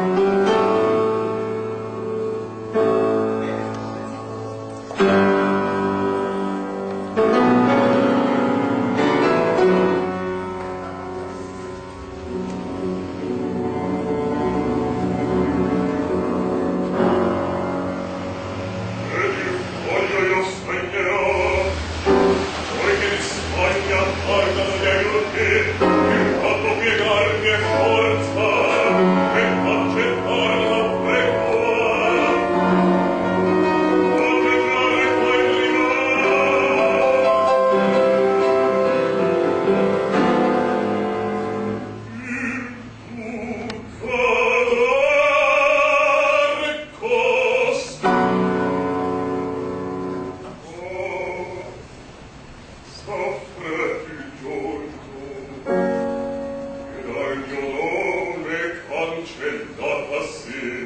cancellata sia